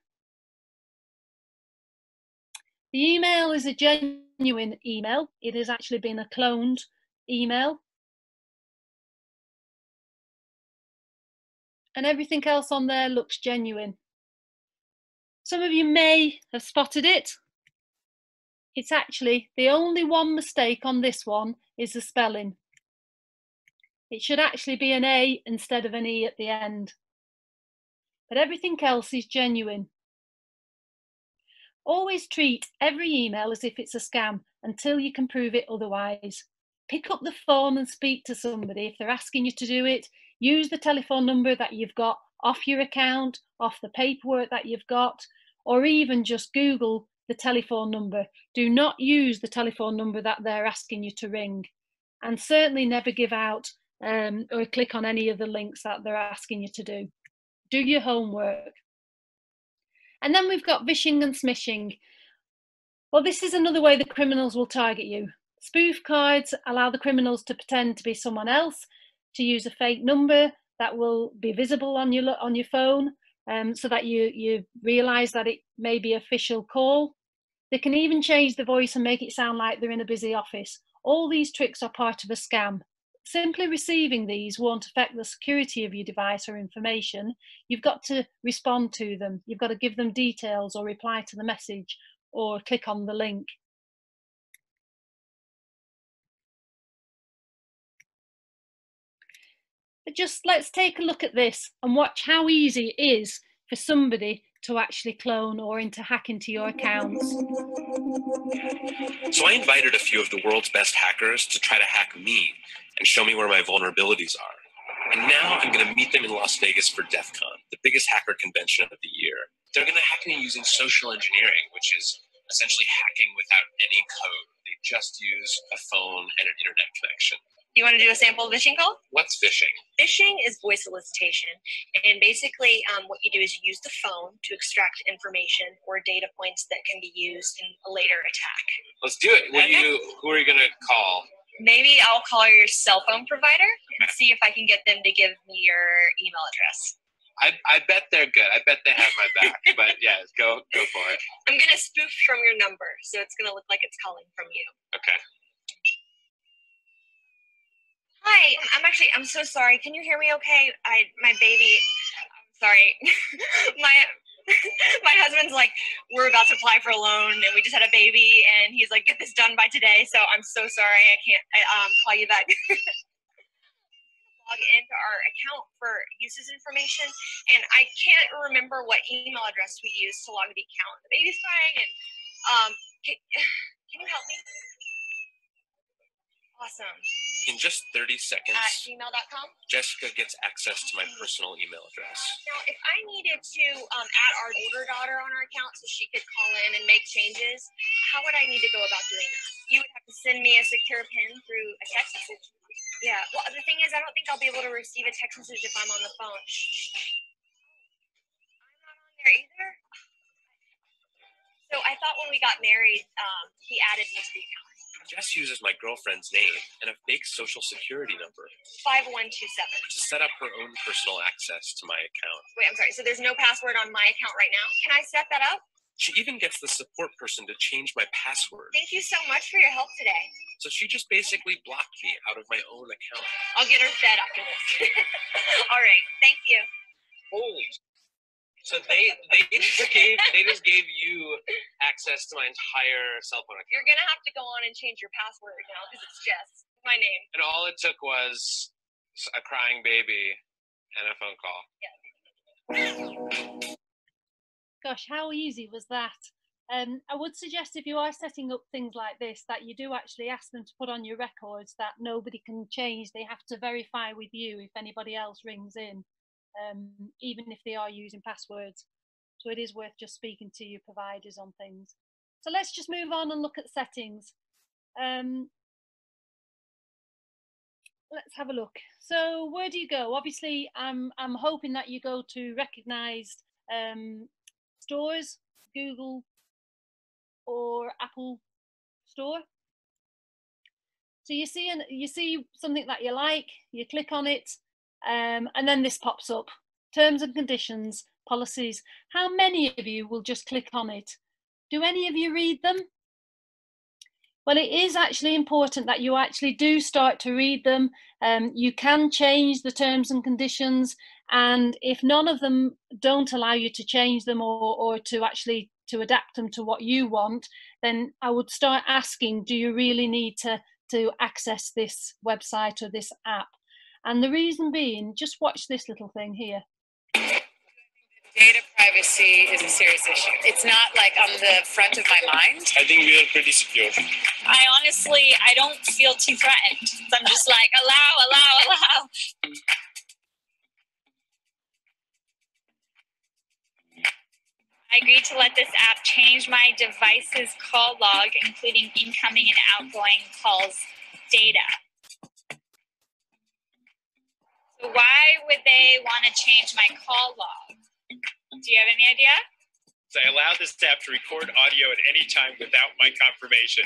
The email is a genuine email. It has actually been a cloned email. and everything else on there looks genuine. Some of you may have spotted it. It's actually the only one mistake on this one is the spelling. It should actually be an A instead of an E at the end. But everything else is genuine. Always treat every email as if it's a scam until you can prove it otherwise. Pick up the phone and speak to somebody if they're asking you to do it use the telephone number that you've got off your account, off the paperwork that you've got, or even just Google the telephone number. Do not use the telephone number that they're asking you to ring. And certainly never give out um, or click on any of the links that they're asking you to do. Do your homework. And then we've got vishing and smishing. Well, this is another way the criminals will target you. Spoof cards allow the criminals to pretend to be someone else to use a fake number that will be visible on your on your phone um, so that you you realize that it may be official call they can even change the voice and make it sound like they're in a busy office all these tricks are part of a scam simply receiving these won't affect the security of your device or information. You've got to respond to them. You've got to give them details or reply to the message or click on the link. But just let's take a look at this and watch how easy it is for somebody to actually clone or into hack into your accounts. So I invited a few of the world's best hackers to try to hack me and show me where my vulnerabilities are. And now I'm going to meet them in Las Vegas for DEF CON, the biggest hacker convention of the year. They're going to hack me using social engineering, which is essentially hacking without any code. They just use a phone and an internet connection. You want to do a sample vishing call? What's vishing? Vishing is voice solicitation. And basically, um, what you do is you use the phone to extract information or data points that can be used in a later attack. Let's do it. Do you? Who are you gonna call? Maybe I'll call your cell phone provider and see if I can get them to give me your email address. I, I bet they're good. I bet they have my back. <laughs> but yeah, go go for it. I'm going to spoof from your number, so it's going to look like it's calling from you. Okay. Hi, I'm actually I'm so sorry. Can you hear me okay? I my baby I'm sorry. <laughs> my <laughs> my husband's like we're about to apply for a loan and we just had a baby and he's like get this done by today. So I'm so sorry I can't I, um call you back. <laughs> log into our account for uses information and I can't remember what email address we used to log the account. The baby's crying and um can, <sighs> can you help me? Awesome. In just 30 seconds, At gmail.com. Jessica gets access to my personal email address. Now, if I needed to um, add our older daughter on our account so she could call in and make changes, how would I need to go about doing that? You would have to send me a secure pin through a text message. Yeah. Well, the thing is, I don't think I'll be able to receive a text message if I'm on the phone. I'm not on there either. So I thought when we got married, um, he added me to the account. Jess uses my girlfriend's name and a fake social security number 5127. to set up her own personal access to my account. Wait, I'm sorry. So there's no password on my account right now. Can I set that up? She even gets the support person to change my password. Thank you so much for your help today. So she just basically blocked me out of my own account. I'll get her fed after this. <laughs> All right. Thank you. Holy. So they they just gave they just gave you access to my entire cell phone account. You're gonna have to go on and change your password now because it's Jess. My name. And all it took was a crying baby and a phone call. Gosh, how easy was that? Um, I would suggest if you are setting up things like this, that you do actually ask them to put on your records that nobody can change. They have to verify with you if anybody else rings in, um, even if they are using passwords. So it is worth just speaking to your providers on things. So let's just move on and look at settings. Um, let's have a look. So where do you go? Obviously, I'm I'm hoping that you go to recognized um, stores, Google or Apple Store. So you see an, you see something that you like, you click on it, um, and then this pops up: terms and conditions, policies. How many of you will just click on it? Do any of you read them? Well, it is actually important that you actually do start to read them. Um, you can change the terms and conditions, and if none of them don't allow you to change them or, or to actually to adapt them to what you want, then I would start asking, do you really need to to access this website or this app? And the reason being, just watch this little thing here. Data privacy is a serious issue. It's not like on the front of my mind. I think we are pretty secure. I honestly, I don't feel too threatened. So I'm just like, allow, allow, allow. I agreed to let this app change my device's call log, including incoming and outgoing calls data. So why would they want to change my call log? Do you have any idea? So I allow this app to record audio at any time without my confirmation.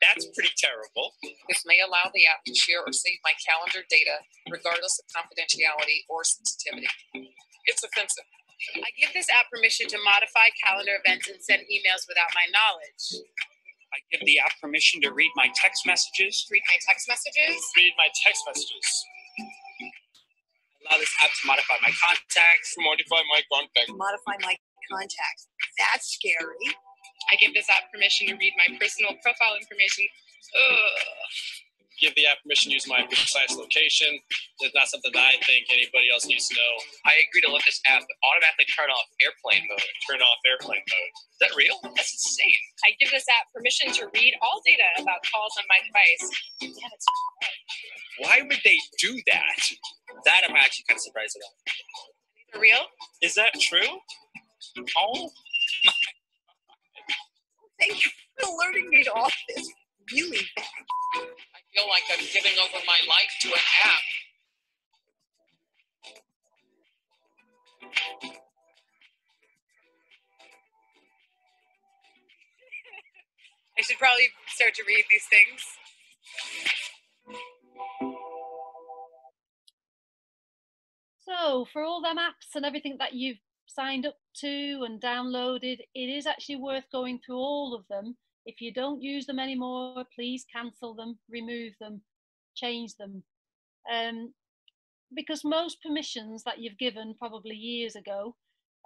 That's pretty terrible. This may allow the app to share or save my calendar data regardless of confidentiality or sensitivity. It's offensive. I give this app permission to modify calendar events and send emails without my knowledge. I give the app permission to read my text messages. Read my text messages. Read my text messages. Allow this app to modify my contacts. Modify my contacts. Modify my contacts. That's scary. I give this app permission to read my personal profile information. Ugh. Give the app permission to use my precise location. It's not something that I think anybody else needs to know. I agree to let this app automatically turn off airplane mode. Turn off airplane mode. Is that real? That's insane. I give this app permission to read all data about calls on my device. Yeah, that's Why would they do that? That I'm actually kind of surprised about. for real. Is that true? Oh, Thank you for alerting me to all this really bad. I feel like I'm giving over my life to an app. <laughs> I should probably start to read these things. So for all them apps and everything that you've signed up to and downloaded, it is actually worth going through all of them. If you don't use them anymore, please cancel them, remove them, change them. Um, because most permissions that you've given probably years ago,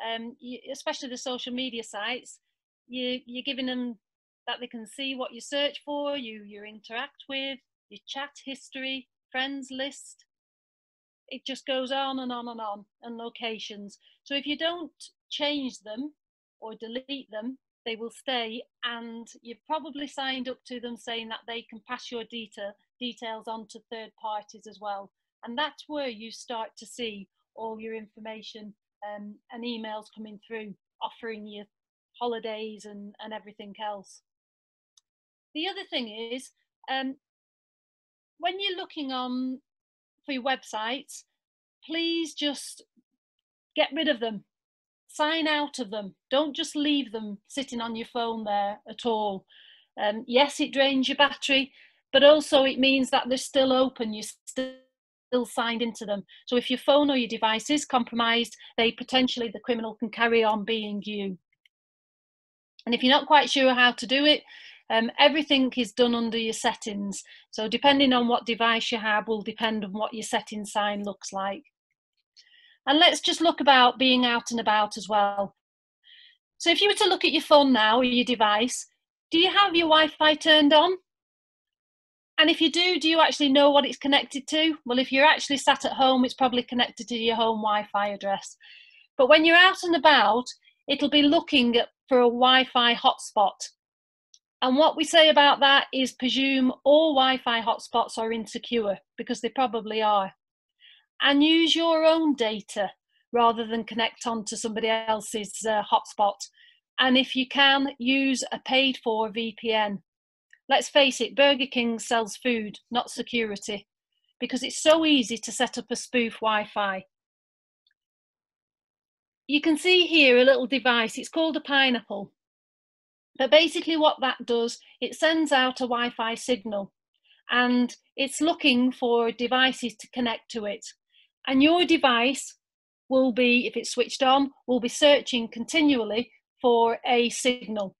um, you, especially the social media sites, you, you're giving them that they can see what you search for, you, you interact with, your chat history, friends list. It just goes on and on and on, and locations. So if you don't change them or delete them, they will stay, and you've probably signed up to them saying that they can pass your data, details on to third parties as well. And that's where you start to see all your information um, and emails coming through offering you holidays and, and everything else. The other thing is, um, when you're looking on for your websites, please just get rid of them. Sign out of them. Don't just leave them sitting on your phone there at all. Um, yes, it drains your battery, but also it means that they're still open. You're still signed into them. So if your phone or your device is compromised, they potentially, the criminal can carry on being you. And if you're not quite sure how to do it, um, everything is done under your settings. So depending on what device you have will depend on what your setting sign looks like. And let's just look about being out and about as well. So if you were to look at your phone now or your device, do you have your Wi-Fi turned on? And if you do, do you actually know what it's connected to? Well, if you're actually sat at home, it's probably connected to your home Wi-Fi address. But when you're out and about, it'll be looking for a Wi-Fi hotspot. And what we say about that is presume all Wi Fi hotspots are insecure because they probably are. And use your own data rather than connect on to somebody else's uh, hotspot. And if you can, use a paid for VPN. Let's face it, Burger King sells food, not security, because it's so easy to set up a spoof Wi Fi. You can see here a little device, it's called a pineapple. But basically what that does, it sends out a Wi-Fi signal and it's looking for devices to connect to it. And your device will be, if it's switched on, will be searching continually for a signal.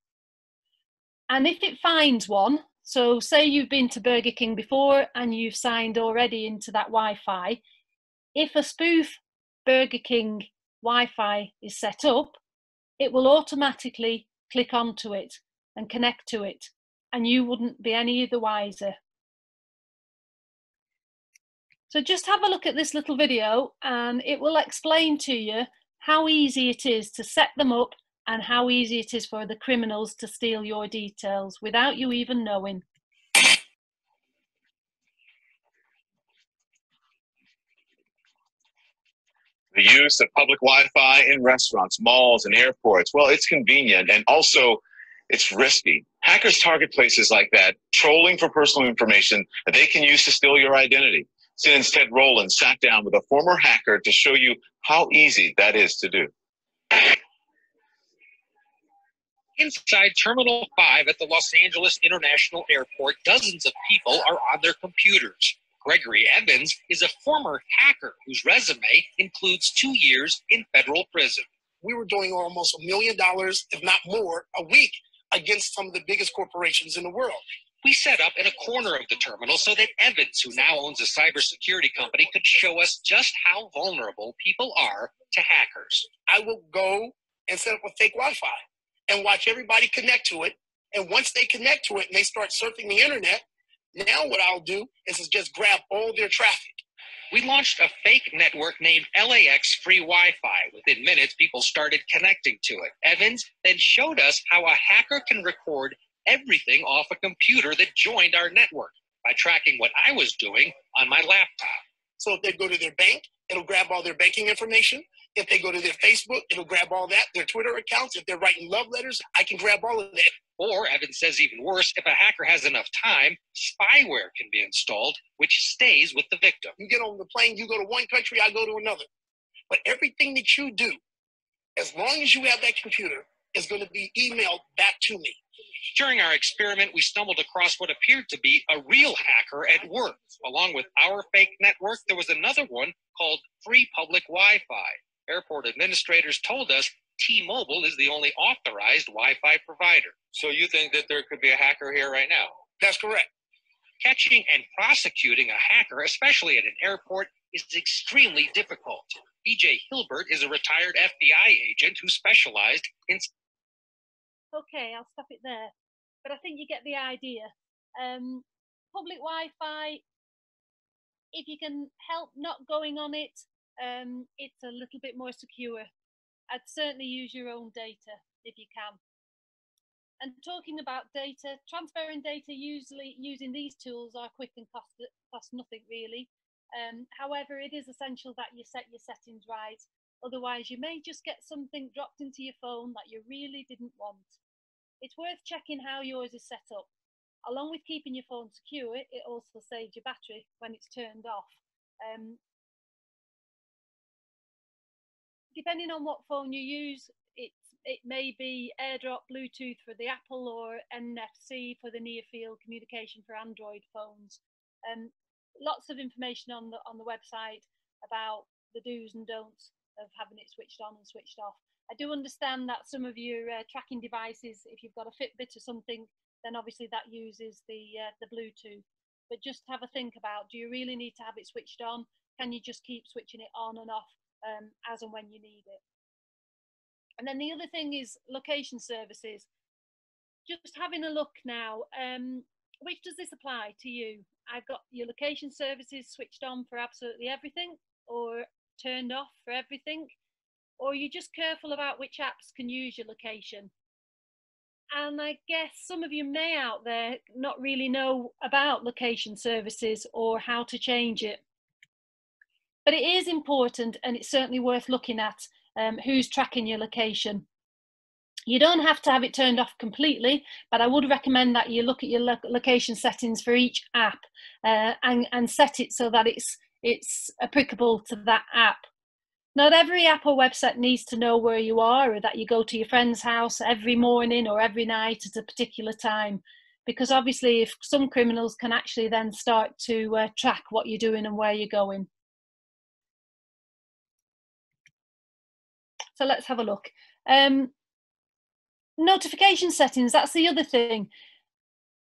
And if it finds one, so say you've been to Burger King before and you've signed already into that Wi-Fi, if a spoof Burger King Wi-Fi is set up, it will automatically click onto it and connect to it, and you wouldn't be any the wiser. So just have a look at this little video and it will explain to you how easy it is to set them up and how easy it is for the criminals to steal your details without you even knowing. The use of public Wi-Fi in restaurants, malls, and airports, well, it's convenient and also it's risky. Hackers target places like that, trolling for personal information that they can use to steal your identity. CNN's Ted Rowlands sat down with a former hacker to show you how easy that is to do. Inside Terminal 5 at the Los Angeles International Airport, dozens of people are on their computers. Gregory Evans is a former hacker whose resume includes two years in federal prison. We were doing almost a million dollars, if not more, a week against some of the biggest corporations in the world. We set up in a corner of the terminal so that Evans, who now owns a cybersecurity company, could show us just how vulnerable people are to hackers. I will go and set up a fake Wi Fi and watch everybody connect to it. And once they connect to it and they start surfing the internet, now, what I'll do is just grab all their traffic. We launched a fake network named LAX Free Wi Fi. Within minutes, people started connecting to it. Evans then showed us how a hacker can record everything off a computer that joined our network by tracking what I was doing on my laptop. So if they go to their bank, it'll grab all their banking information. If they go to their Facebook, it'll grab all that. Their Twitter accounts, if they're writing love letters, I can grab all of that. Or, Evans says even worse, if a hacker has enough time, spyware can be installed, which stays with the victim. You get on the plane, you go to one country, I go to another. But everything that you do, as long as you have that computer, is going to be emailed back to me. During our experiment, we stumbled across what appeared to be a real hacker at work. Along with our fake network, there was another one called Free Public Wi Fi. Airport administrators told us T Mobile is the only authorized Wi Fi provider. So you think that there could be a hacker here right now? That's correct. Catching and prosecuting a hacker, especially at an airport, is extremely difficult. EJ Hilbert is a retired FBI agent who specialized in. Okay, I'll stop it there. But I think you get the idea. Um, public Wi Fi, if you can help not going on it, um, it's a little bit more secure. I'd certainly use your own data if you can. And talking about data, transferring data usually using these tools are quick and cost, cost nothing really. Um, however, it is essential that you set your settings right. Otherwise, you may just get something dropped into your phone that you really didn't want. It's worth checking how yours is set up. Along with keeping your phone secure, it also saves your battery when it's turned off. Um, depending on what phone you use, it, it may be AirDrop Bluetooth for the Apple or NFC for the near field communication for Android phones. Um, lots of information on the on the website about the do's and don'ts of having it switched on and switched off. I do understand that some of your uh, tracking devices, if you've got a Fitbit or something, then obviously that uses the uh, the Bluetooth. But just have a think about: Do you really need to have it switched on? Can you just keep switching it on and off um, as and when you need it? And then the other thing is location services. Just having a look now. Um, which does this apply to you? I've got your location services switched on for absolutely everything or turned off for everything, or you're just careful about which apps can use your location. And I guess some of you may out there not really know about location services or how to change it. But it is important and it's certainly worth looking at um, who's tracking your location. You don't have to have it turned off completely, but I would recommend that you look at your lo location settings for each app uh, and, and set it so that it's, it's applicable to that app. Not every app or website needs to know where you are or that you go to your friend's house every morning or every night at a particular time. Because obviously, if some criminals can actually then start to uh, track what you're doing and where you're going. So let's have a look. Um, notification settings, that's the other thing.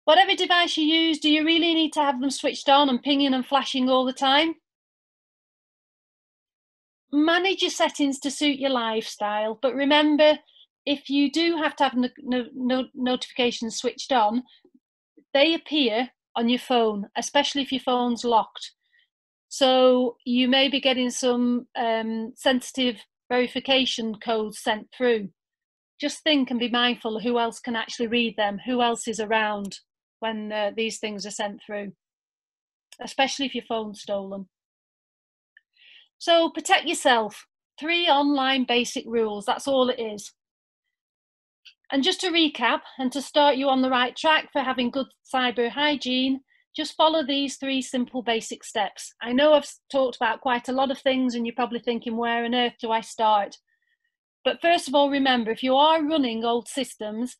Whatever device you use, do you really need to have them switched on and pinging and flashing all the time? Manage your settings to suit your lifestyle, but remember, if you do have to have no, no, no notifications switched on, they appear on your phone, especially if your phone's locked. So you may be getting some um, sensitive verification codes sent through just think and be mindful who else can actually read them, who else is around when uh, these things are sent through, especially if your phone's stolen. So protect yourself. Three online basic rules, that's all it is. And just to recap and to start you on the right track for having good cyber hygiene, just follow these three simple basic steps. I know I've talked about quite a lot of things and you're probably thinking, where on earth do I start? But first of all, remember if you are running old systems,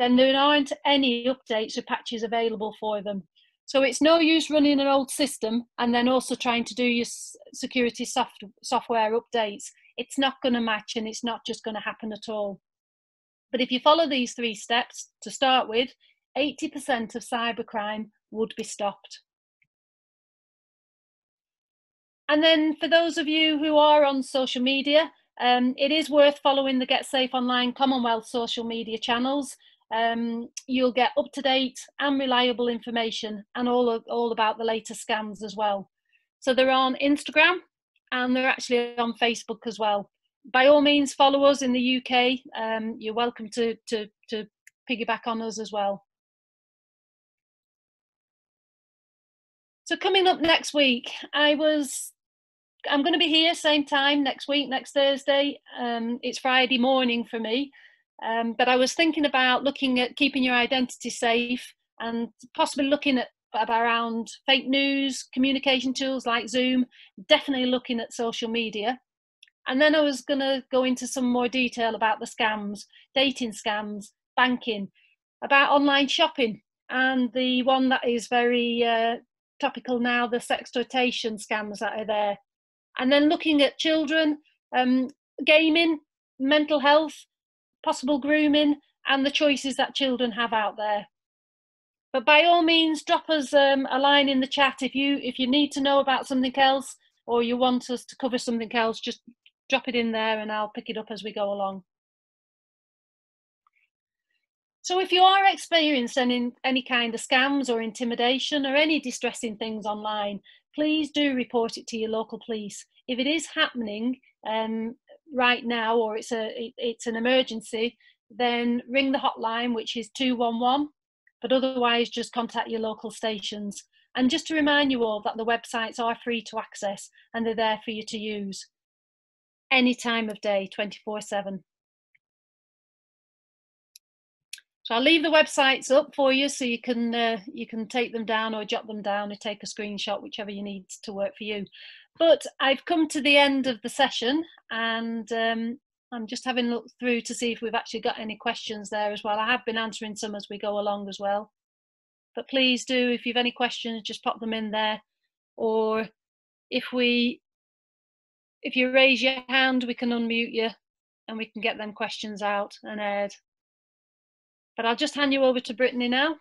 then there aren't any updates or patches available for them. So it's no use running an old system and then also trying to do your security soft, software updates. It's not going to match and it's not just going to happen at all. But if you follow these three steps to start with, 80% of cybercrime would be stopped. And then for those of you who are on social media, um, it is worth following the Get Safe Online Commonwealth social media channels. Um, you'll get up to date and reliable information and all, of, all about the latest scams as well. So they're on Instagram and they're actually on Facebook as well. By all means, follow us in the UK. Um, you're welcome to, to, to piggyback on us as well. So coming up next week, I was I'm going to be here same time next week, next Thursday. Um, it's Friday morning for me, um, but I was thinking about looking at keeping your identity safe and possibly looking at around fake news, communication tools like Zoom, definitely looking at social media. And then I was going to go into some more detail about the scams, dating scams, banking, about online shopping, and the one that is very uh, topical now the sexploitation scams that are there. And then looking at children, um, gaming, mental health, possible grooming, and the choices that children have out there. But by all means, drop us um, a line in the chat if you if you need to know about something else or you want us to cover something else. Just drop it in there, and I'll pick it up as we go along. So if you are experiencing any, kind of scams or intimidation or any distressing things online, please do report it to your local police. If it is happening um, right now or it's a it, it's an emergency, then ring the hotline, which is 211 but otherwise just contact your local stations. And just to remind you all that the websites are free to access and they're there for you to use any time of day, 24 7. So I'll leave the websites up for you so you can uh, you can take them down or jot them down or take a screenshot, whichever you need to work for you. But I've come to the end of the session and um, I'm just having a look through to see if we've actually got any questions there as well. I have been answering some as we go along as well. But please do, if you've any questions, just pop them in there. Or if we, if you raise your hand, we can unmute you and we can get them questions out and aired. But I'll just hand you over to Brittany now.